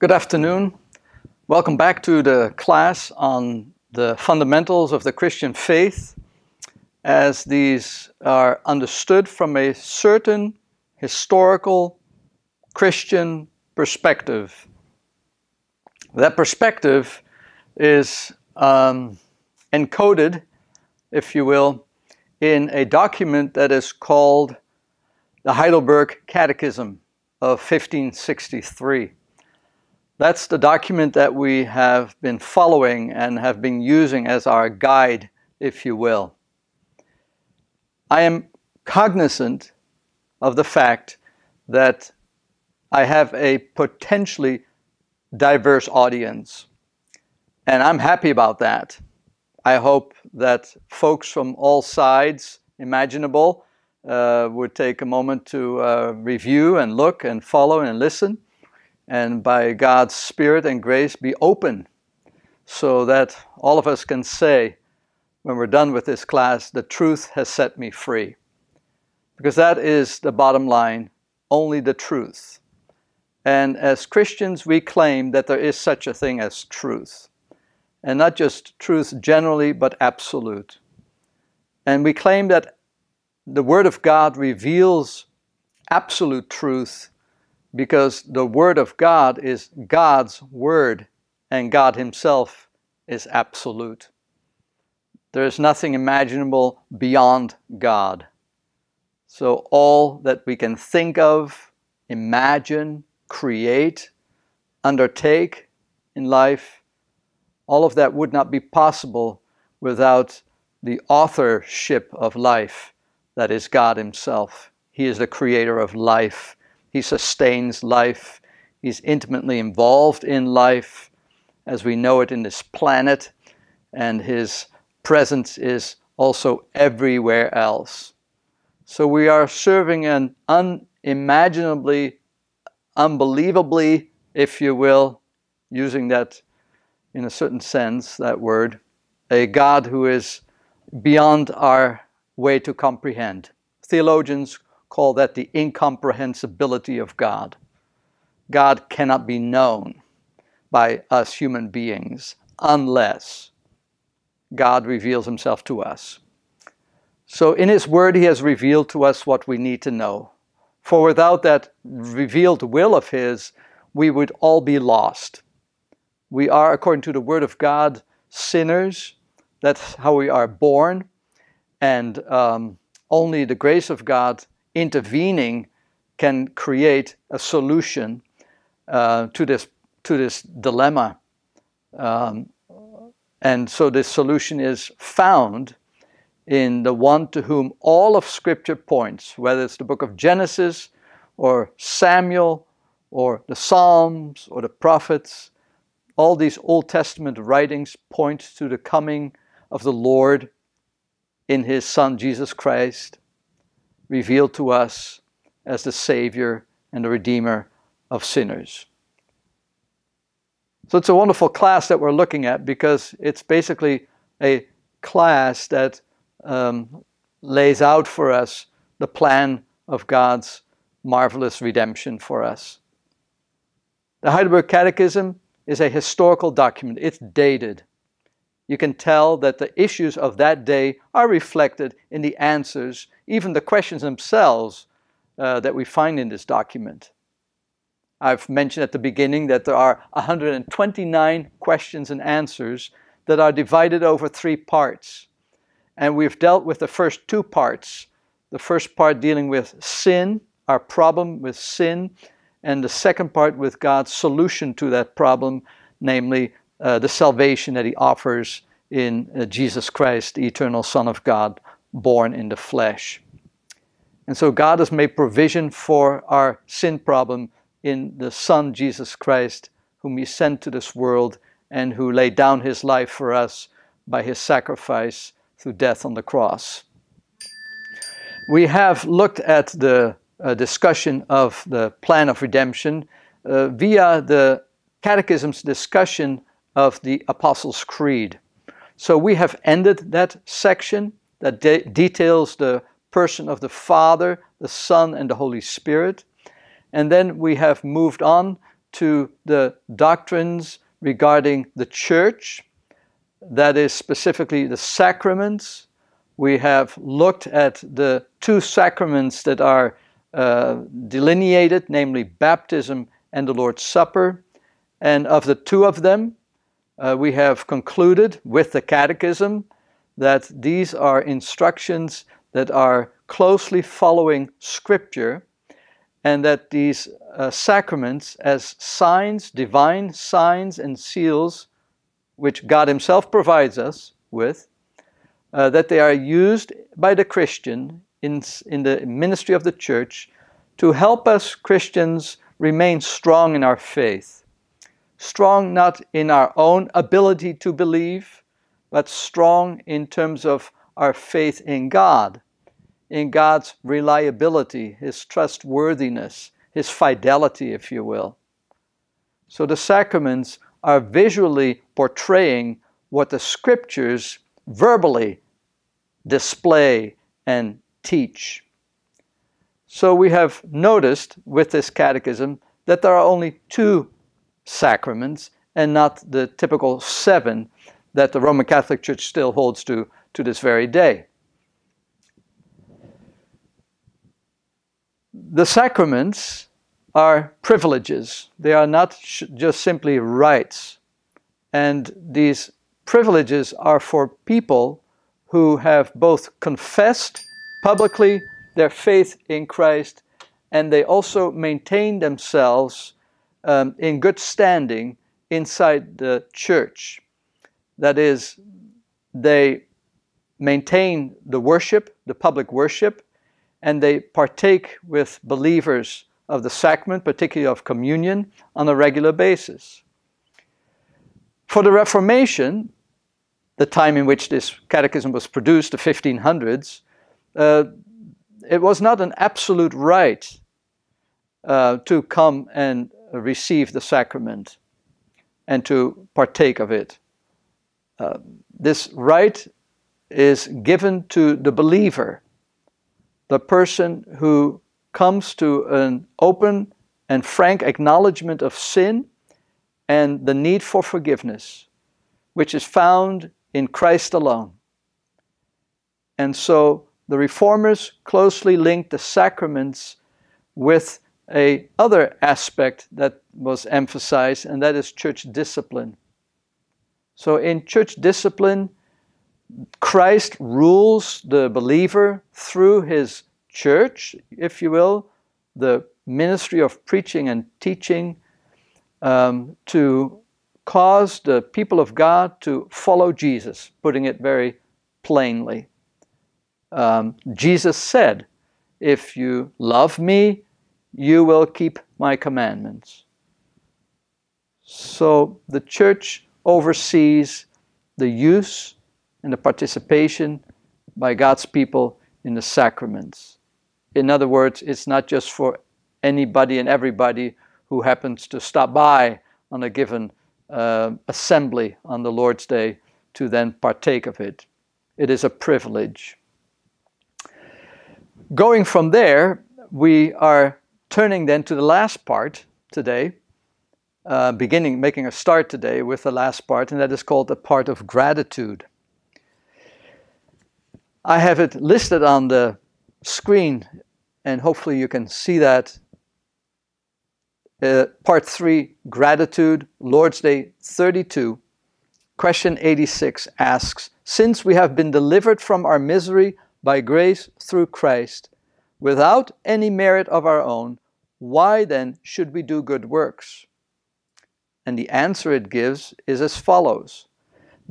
Good afternoon. Welcome back to the class on the fundamentals of the Christian faith, as these are understood from a certain historical Christian perspective. That perspective is um, encoded, if you will, in a document that is called the Heidelberg Catechism of 1563. That's the document that we have been following and have been using as our guide, if you will. I am cognizant of the fact that I have a potentially diverse audience, and I'm happy about that. I hope that folks from all sides imaginable uh, would take a moment to uh, review and look and follow and listen, and by God's Spirit and grace, be open so that all of us can say, when we're done with this class, the truth has set me free. Because that is the bottom line only the truth. And as Christians, we claim that there is such a thing as truth. And not just truth generally, but absolute. And we claim that the Word of God reveals absolute truth because the Word of God is God's Word and God Himself is absolute. There is nothing imaginable beyond God. So, all that we can think of, imagine, create, undertake in life, all of that would not be possible without the authorship of life that is God Himself. He is the creator of life. He sustains life. He's intimately involved in life as we know it in this planet, and His presence is also everywhere else. So we are serving an unimaginably, unbelievably, if you will, using that in a certain sense, that word, a God who is beyond our way to comprehend. Theologians call that the incomprehensibility of God. God cannot be known by us human beings unless God reveals himself to us. So, in His Word, He has revealed to us what we need to know. For without that revealed will of His, we would all be lost. We are, according to the Word of God, sinners. That's how we are born and um, only the grace of God intervening can create a solution uh, to this to this dilemma. Um, and so this solution is found in the one to whom all of Scripture points, whether it's the book of Genesis or Samuel or the Psalms or the prophets. All these Old Testament writings point to the coming of the Lord in his Son Jesus Christ, revealed to us as the Savior and the Redeemer of sinners. So it's a wonderful class that we're looking at because it's basically a class that um, lays out for us the plan of God's marvelous redemption for us. The Heidelberg Catechism is a historical document, it's dated you can tell that the issues of that day are reflected in the answers, even the questions themselves uh, that we find in this document. I've mentioned at the beginning that there are 129 questions and answers that are divided over three parts. And we've dealt with the first two parts. The first part dealing with sin, our problem with sin, and the second part with God's solution to that problem, namely uh, the salvation that he offers in uh, Jesus Christ, the eternal Son of God, born in the flesh. And so God has made provision for our sin problem in the Son, Jesus Christ, whom He sent to this world and who laid down His life for us by His sacrifice through death on the cross. We have looked at the uh, discussion of the plan of redemption uh, via the Catechism's discussion of the Apostles' Creed. So we have ended that section that de- details the person of the Father, the Son, and the Holy Spirit. And then we have moved on to the doctrines regarding the church, that is specifically the sacraments. We have looked at the two sacraments that are uh, delineated, namely baptism and the Lord's Supper. And of the two of them, uh, we have concluded with the Catechism that these are instructions that are closely following Scripture, and that these uh, sacraments, as signs, divine signs and seals, which God Himself provides us with, uh, that they are used by the Christian in, in the ministry of the church to help us Christians remain strong in our faith. Strong not in our own ability to believe, but strong in terms of our faith in God, in God's reliability, His trustworthiness, His fidelity, if you will. So the sacraments are visually portraying what the scriptures verbally display and teach. So we have noticed with this catechism that there are only two sacraments and not the typical seven that the Roman Catholic Church still holds to to this very day. The sacraments are privileges, they are not sh- just simply rights. And these privileges are for people who have both confessed publicly their faith in Christ and they also maintain themselves um, in good standing inside the church. That is, they maintain the worship, the public worship, and they partake with believers of the sacrament, particularly of communion, on a regular basis. For the Reformation, the time in which this catechism was produced, the 1500s, uh, it was not an absolute right uh, to come and receive the sacrament and to partake of it. This right is given to the believer, the person who comes to an open and frank acknowledgement of sin and the need for forgiveness, which is found in Christ alone. And so the reformers closely linked the sacraments with a other aspect that was emphasized, and that is church discipline. So in church discipline, Christ rules the believer through his church, if you will, the ministry of preaching and teaching, um, to cause the people of God to follow Jesus, putting it very plainly. Um, Jesus said, If you love me, you will keep my commandments. So the church oversees the use and the participation by God's people in the sacraments. In other words, it's not just for anybody and everybody who happens to stop by on a given uh, assembly on the Lord's Day to then partake of it. It is a privilege. Going from there, we are turning then to the last part today, uh, beginning, making a start today with the last part, and that is called the part of gratitude. I have it listed on the screen, and hopefully you can see that. Uh, part 3 Gratitude, Lord's Day 32. Question 86 asks Since we have been delivered from our misery by grace through Christ, without any merit of our own, why then should we do good works? And the answer it gives is as follows.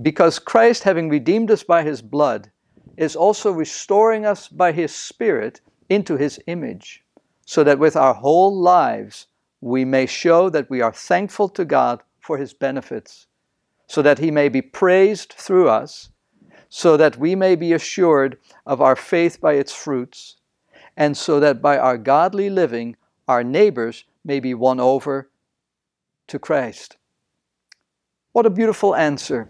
Because Christ, having redeemed us by his blood, is also restoring us by His Spirit into His image, so that with our whole lives we may show that we are thankful to God for His benefits, so that He may be praised through us, so that we may be assured of our faith by its fruits, and so that by our godly living our neighbors may be won over to Christ. What a beautiful answer!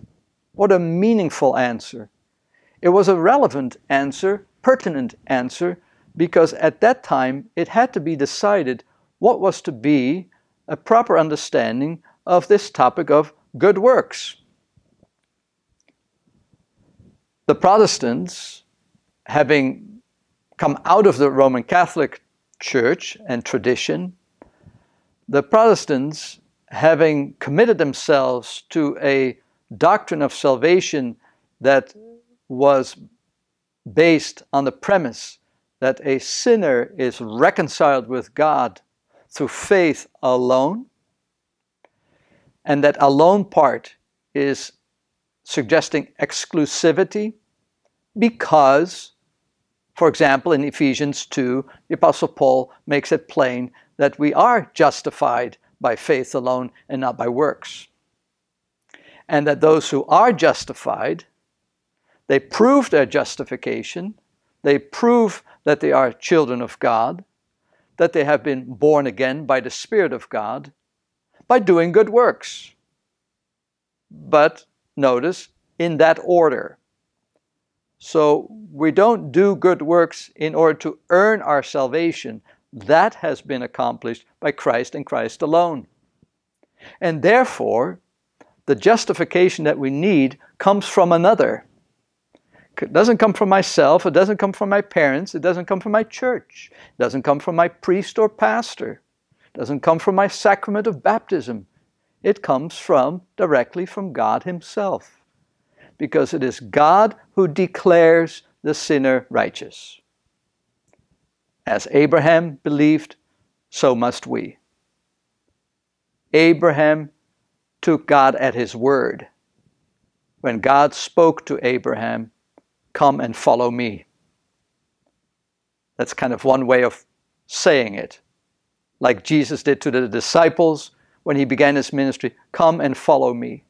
What a meaningful answer! It was a relevant answer, pertinent answer, because at that time it had to be decided what was to be a proper understanding of this topic of good works. The Protestants, having come out of the Roman Catholic Church and tradition, the Protestants, having committed themselves to a doctrine of salvation that was based on the premise that a sinner is reconciled with God through faith alone, and that alone part is suggesting exclusivity because, for example, in Ephesians 2, the Apostle Paul makes it plain that we are justified by faith alone and not by works. And that those who are justified, they prove their justification, they prove that they are children of God, that they have been born again by the Spirit of God, by doing good works. But notice, in that order. So we don't do good works in order to earn our salvation. That has been accomplished by Christ and Christ alone. And therefore, the justification that we need comes from another. It doesn't come from myself, it doesn't come from my parents, it doesn't come from my church, it doesn't come from my priest or pastor, it doesn't come from my sacrament of baptism. It comes from directly from God Himself. Because it is God who declares the sinner righteous. As Abraham believed, so must we. Abraham took God at his word. When God spoke to Abraham, Come and follow me. That's kind of one way of saying it. Like Jesus did to the disciples when he began his ministry Come and follow me.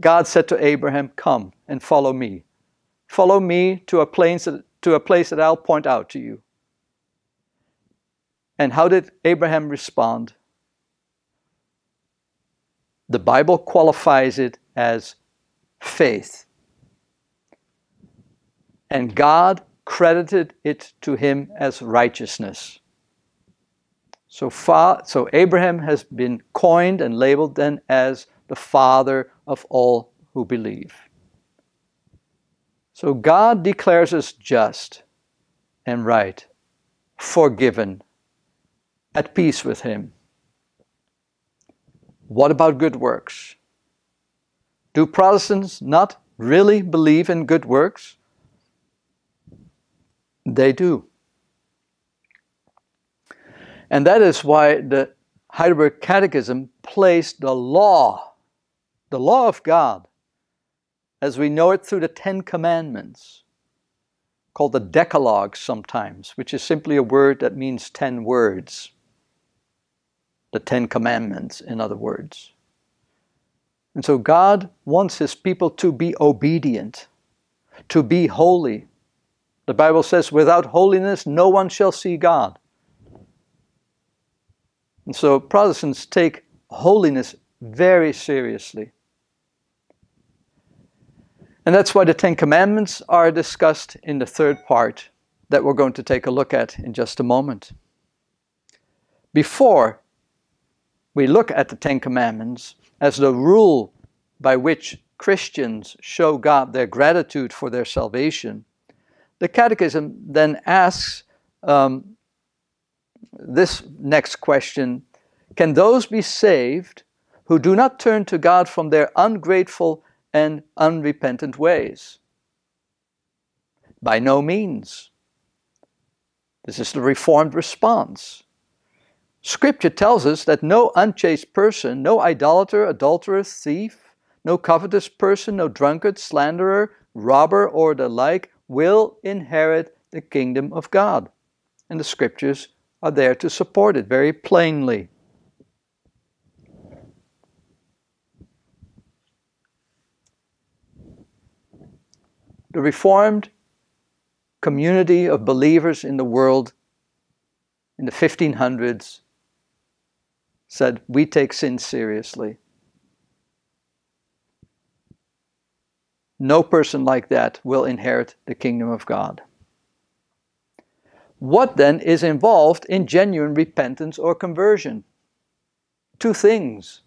God said to Abraham, Come and follow me. Follow me to a place that, to a place that I'll point out to you. And how did Abraham respond? The Bible qualifies it as faith. And God credited it to him as righteousness. So, fa- so Abraham has been coined and labeled then as the father of all who believe. So God declares us just and right, forgiven, at peace with Him. What about good works? Do Protestants not really believe in good works? They do. And that is why the Heidelberg Catechism placed the law, the law of God, as we know it through the Ten Commandments, called the Decalogue sometimes, which is simply a word that means ten words. The Ten Commandments, in other words. And so God wants His people to be obedient, to be holy. The Bible says, without holiness, no one shall see God. And so Protestants take holiness very seriously. And that's why the Ten Commandments are discussed in the third part that we're going to take a look at in just a moment. Before we look at the Ten Commandments as the rule by which Christians show God their gratitude for their salvation, the Catechism then asks um, this next question Can those be saved who do not turn to God from their ungrateful and unrepentant ways? By no means. This is the Reformed response. Scripture tells us that no unchaste person, no idolater, adulterer, thief, no covetous person, no drunkard, slanderer, robber, or the like will inherit the kingdom of God. And the scriptures are there to support it very plainly. The Reformed community of believers in the world in the 1500s said, We take sin seriously. No person like that will inherit the kingdom of God. What then is involved in genuine repentance or conversion? two things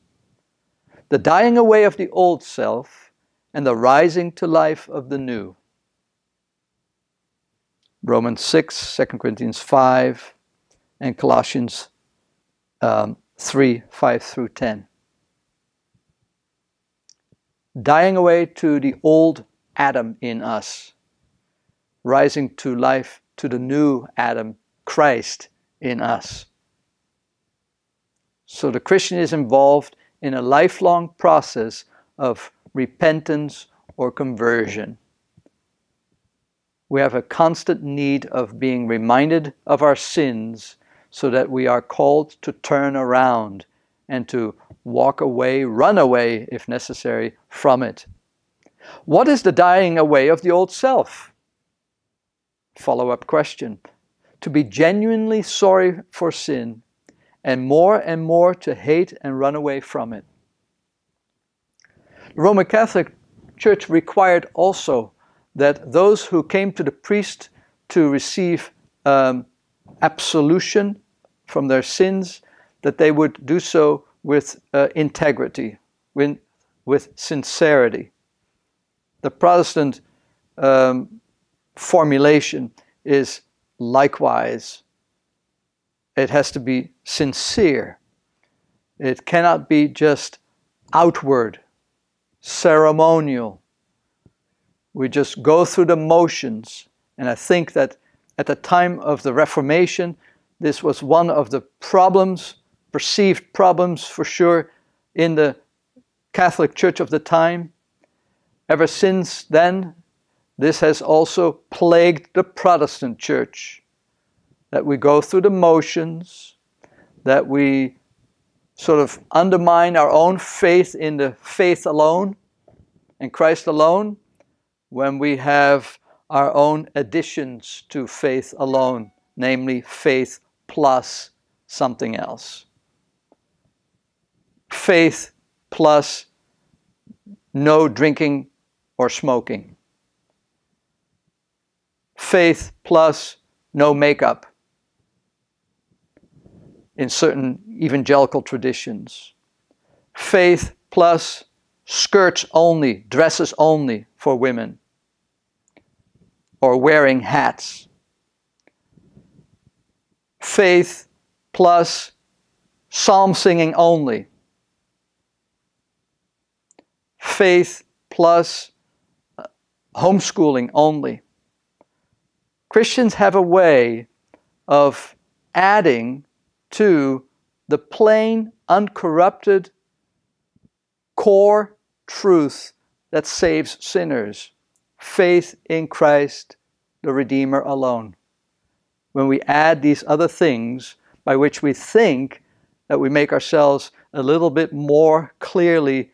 the dying away of the old self and the rising to life of the new. Romans 6, 2 Corinthians 5, and Colossians um, 3, 5 through 10. Dying away to the old Adam in us, rising to life to the new Adam, Christ in us. So the Christian is involved in a lifelong process of repentance or conversion. We have a constant need of being reminded of our sins so that we are called to turn around and to walk away, run away, if necessary, from it. What is the dying away of the old self? Follow up question. To be genuinely sorry for sin and more and more to hate and run away from it. The Roman Catholic Church required also that those who came to the priest to receive um, absolution from their sins, that they would do so with uh, integrity, with, with sincerity. The Protestant um, formulation is likewise it has to be sincere. It cannot be just outward, ceremonial. We just go through the motions. And I think that at the time of the Reformation, this was one of the problems, perceived problems for sure, in the Catholic Church of the time. Ever since then, this has also plagued the Protestant Church that we go through the motions, that we sort of undermine our own faith in the faith alone, in Christ alone, when we have our own additions to faith alone, namely faith plus something else. Faith plus no drinking or smoking. Faith plus no makeup in certain evangelical traditions. Faith plus skirts only, dresses only for women, or wearing hats. Faith plus psalm singing only. Faith plus uh, homeschooling only. Christians have a way of adding to the plain, uncorrupted core truth that saves sinners faith in Christ, the Redeemer alone. When we add these other things by which we think that we make ourselves a little bit more clearly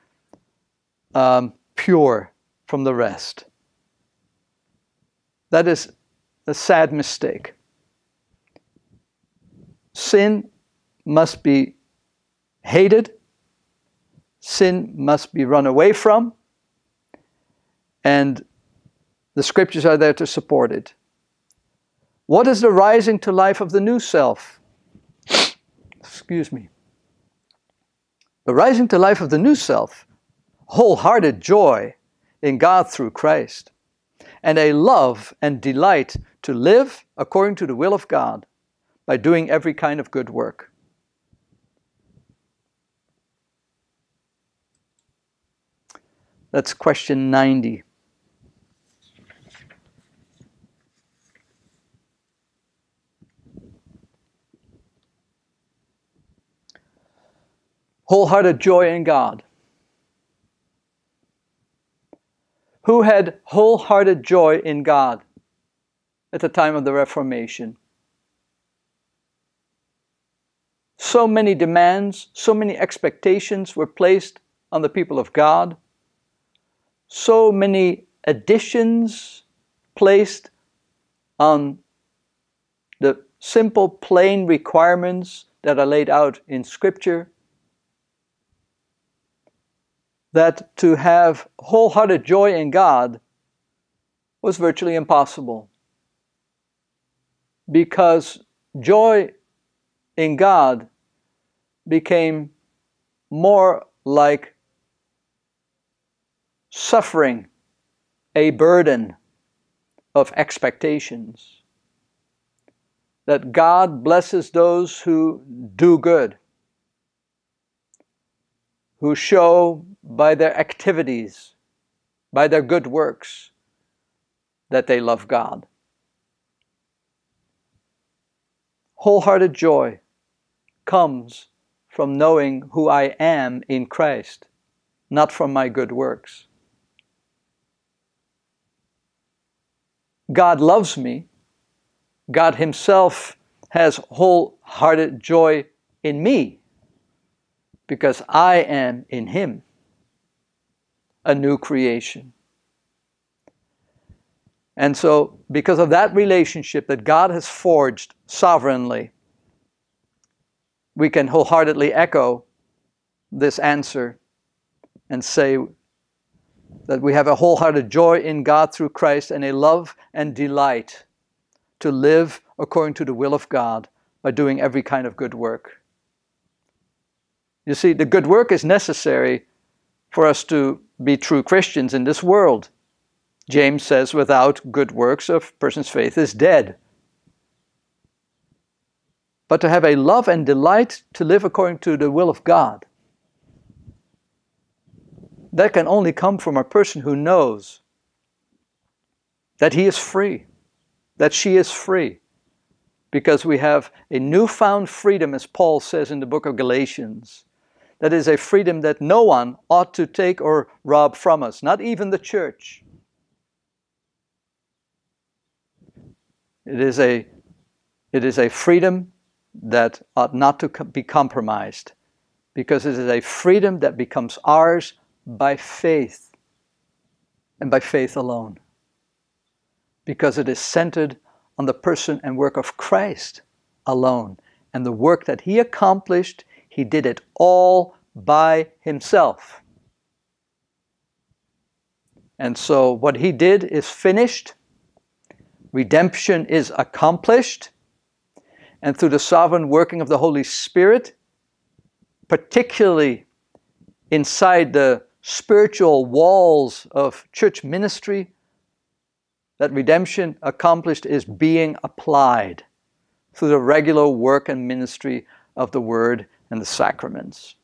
um, pure from the rest. That is a sad mistake. Sin must be hated, sin must be run away from, and the scriptures are there to support it. What is the rising to life of the new self? Excuse me. The rising to life of the new self, wholehearted joy in God through Christ, and a love and delight to live according to the will of God by doing every kind of good work. That's question 90. Wholehearted joy in God. Who had wholehearted joy in God at the time of the Reformation? So many demands, so many expectations were placed on the people of God. So many additions placed on the simple, plain requirements that are laid out in Scripture. That to have wholehearted joy in God was virtually impossible. Because joy in God became more like suffering a burden of expectations. That God blesses those who do good, who show by their activities, by their good works, that they love God. Wholehearted joy comes from knowing who I am in Christ, not from my good works. God loves me. God Himself has wholehearted joy in me because I am in Him, a new creation. And so, because of that relationship that God has forged sovereignly, we can wholeheartedly echo this answer and say that we have a wholehearted joy in God through Christ and a love and delight to live according to the will of God by doing every kind of good work. You see, the good work is necessary for us to be true Christians in this world. James says, without good works, a person's faith is dead. But to have a love and delight to live according to the will of God that can only come from a person who knows that he is free, that she is free, because we have a newfound freedom, as Paul says in the book of Galatians. That is a freedom that no one ought to take or rob from us, not even the church. It is a, it is a freedom that ought not to be compromised because it is a freedom that becomes ours by faith and by faith alone. Because it is centered on the person and work of Christ alone. And the work that He accomplished, He did it all by Himself. And so what He did is finished, redemption is accomplished, and through the sovereign working of the Holy Spirit, particularly inside the spiritual walls of church ministry that redemption accomplished is being applied through the regular work and ministry of the Word and the sacraments.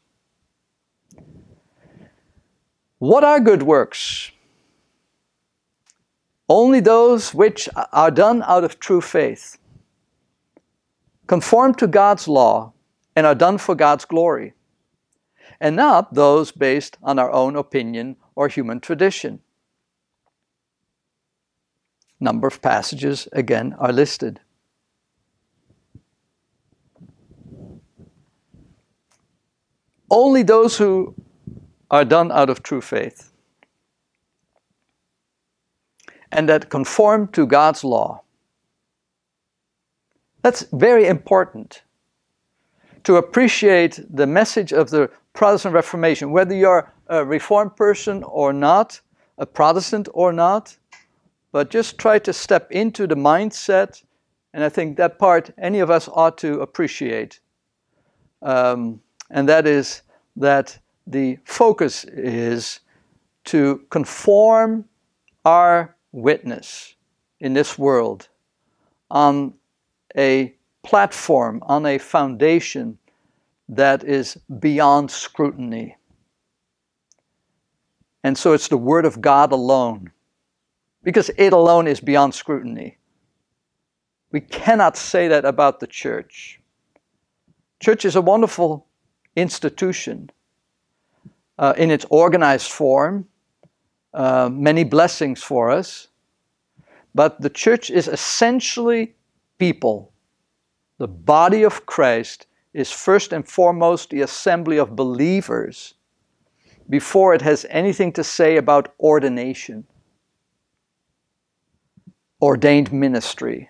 What are good works? Only those which are done out of true faith, conform to God's law, and are done for God's glory and not those based on our own opinion or human tradition. Number of passages, again, are listed. Only those who are done out of true faith and that conform to God's law. That's very important to appreciate the message of the Protestant Reformation, whether you're a Reformed person or not, a Protestant or not, but just try to step into the mindset, and I think that part any of us ought to appreciate. Um, and that is that the focus is to conform our witness in this world on a platform, on a foundation that is beyond scrutiny. And so it's the Word of God alone, because it alone is beyond scrutiny. We cannot say that about the church. Church is a wonderful institution uh, in its organized form, uh, many blessings for us. But the church is essentially people, the body of Christ is first and foremost the assembly of believers before it has anything to say about ordination, ordained ministry.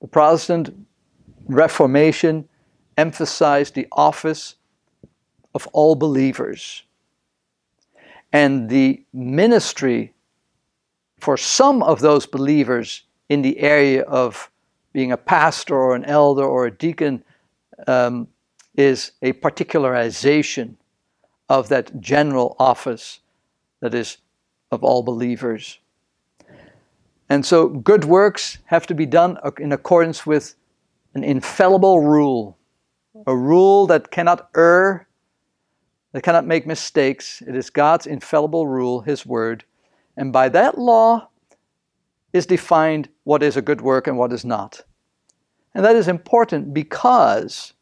The Protestant Reformation emphasized the office of all believers. And the ministry for some of those believers in the area of being a pastor or an elder or a deacon um, is a particularization of that general office that is of all believers. And so good works have to be done in accordance with an infallible rule, a rule that cannot err, that cannot make mistakes. It is God's infallible rule, His word. And by that law is defined what is a good work and what is not. And that is important because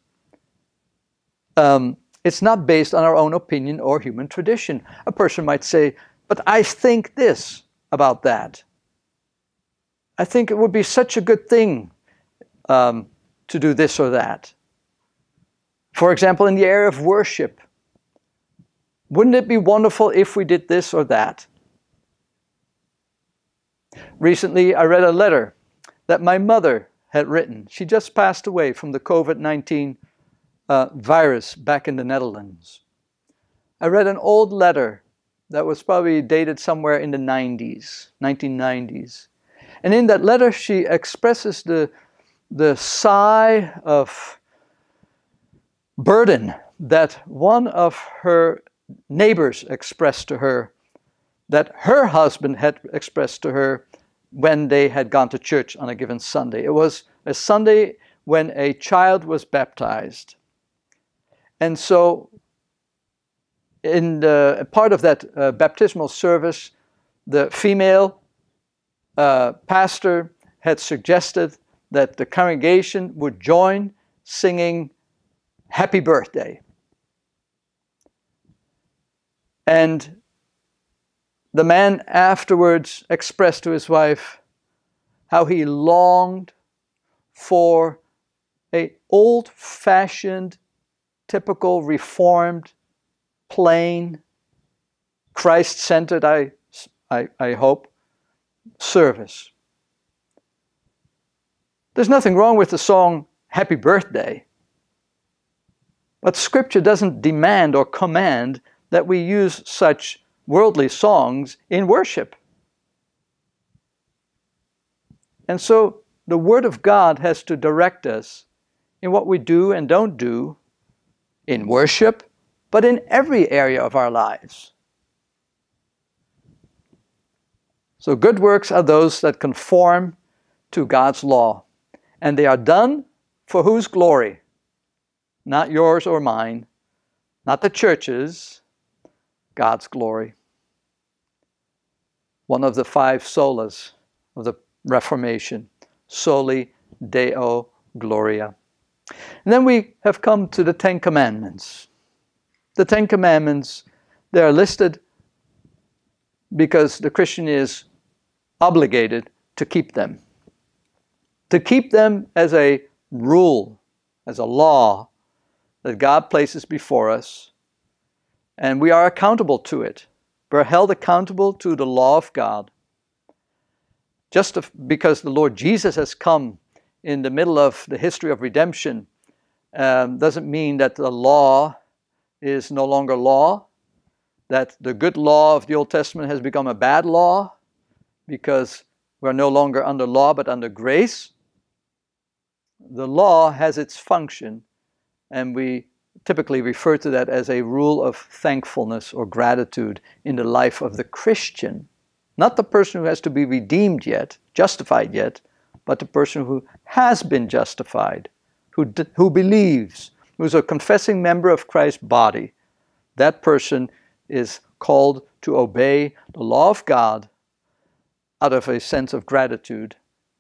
um, it's not based on our own opinion or human tradition. A person might say, But I think this about that. I think it would be such a good thing um, to do this or that. For example, in the area of worship, wouldn't it be wonderful if we did this or that? Recently, I read a letter that my mother had written. She just passed away from the COVID 19 uh, virus back in the Netherlands. I read an old letter that was probably dated somewhere in the 90s, 1990s. And in that letter, she expresses the, the sigh of burden that one of her neighbors expressed to her, that her husband had expressed to her when they had gone to church on a given Sunday. It was a Sunday when a child was baptized. And so, in the part of that uh, baptismal service, the female uh, pastor had suggested that the congregation would join singing Happy Birthday. And the man afterwards expressed to his wife how he longed for a old-fashioned, typical reformed, plain, Christ-centered, I, I, I hope, service. There's nothing wrong with the song Happy Birthday. But Scripture doesn't demand or command that we use such worldly songs in worship. And so the Word of God has to direct us in what we do and don't do in worship, but in every area of our lives. So, good works are those that conform to God's law, and they are done for whose glory? Not yours or mine, not the church's, God's glory. One of the five solas of the Reformation, soli deo gloria. And then we have come to the Ten Commandments. The Ten Commandments, they are listed because the Christian is obligated to keep them. To keep them as a rule, as a law that God places before us, and we are accountable to it. We're held accountable to the law of God. Just because the Lord Jesus has come in the middle of the history of redemption um, doesn't mean that the law is no longer law, that the good law of the Old Testament has become a bad law, because we're no longer under law but under grace. The law has its function, and we typically refer to that as a rule of thankfulness or gratitude in the life of the Christian. Not the person who has to be redeemed yet, justified yet, but the person who has been justified, who, who believes, who's a confessing member of Christ's body. That person is called to obey the law of God out of a sense of gratitude,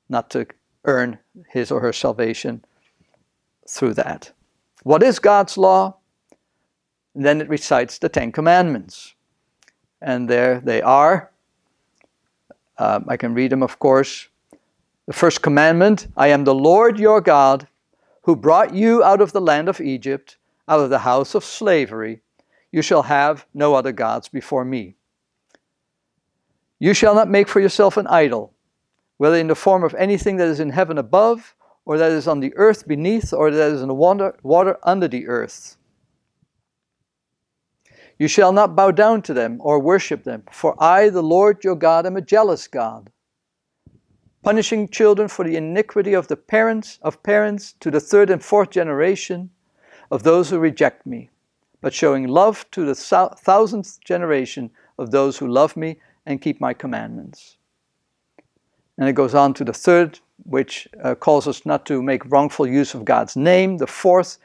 not to earn his or her salvation through that. What is God's law? And then it recites the Ten Commandments. And there they are. Um, I can read them, of course. The first commandment I am the Lord your God who brought you out of the land of Egypt, out of the house of slavery. You shall have no other gods before me. You shall not make for yourself an idol, whether in the form of anything that is in heaven above, or that is on the earth beneath, or that is in the water, water under the earth. You shall not bow down to them or worship them, for I, the Lord your God, am a jealous God, punishing children for the iniquity of the parents of parents to the third and fourth generation of those who reject me, but showing love to the thousandth generation of those who love me and keep my commandments. And it goes on to the third, which uh, calls us not to make wrongful use of God's name. The fourth,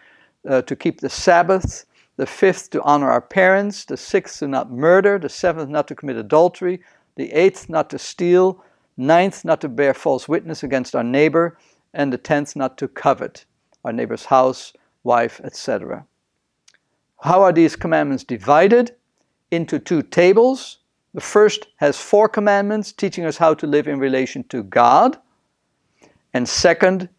uh, to keep the Sabbath. The fifth, to honor our parents. The sixth, to not murder. The seventh, not to commit adultery. The eighth, not to steal. Ninth, not to bear false witness against our neighbor. And the tenth, not to covet our neighbor's house, wife, etc. How are these commandments divided? Into two tables. The first has four commandments teaching us how to live in relation to God. And second,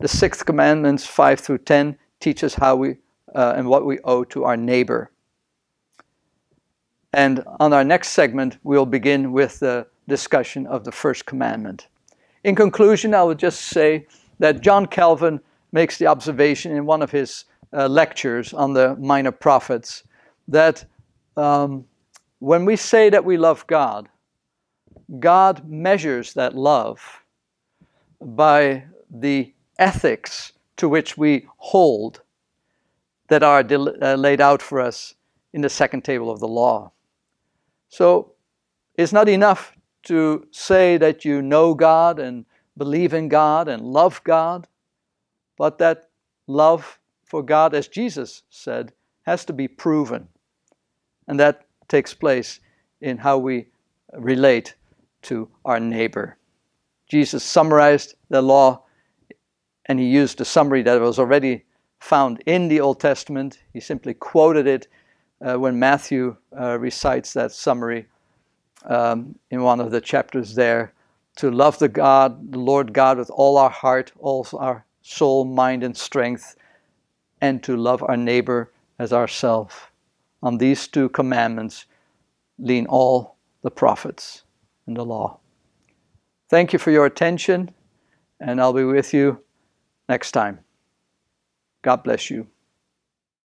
the sixth commandments, 5 through 10, teach us how we uh, and what we owe to our neighbor. And on our next segment, we'll begin with the discussion of the first commandment. In conclusion, I would just say that John Calvin makes the observation in one of his uh, lectures on the minor prophets that um, when we say that we love God, God measures that love by the ethics to which we hold that are uh, laid out for us in the second table of the law. So it's not enough to say that you know God and believe in God and love God, but that love for God, as Jesus said, has to be proven. And that takes place in how we relate to our neighbor. Jesus summarized the law and he used a summary that was already found in the Old Testament. He simply quoted it uh, when Matthew uh, recites that summary um, in one of the chapters there to love the God, the Lord God, with all our heart, all our soul, mind, and strength, and to love our neighbor as ourselves. On these two commandments lean all the prophets and the law. Thank you for your attention, and I'll be with you next time. God bless you.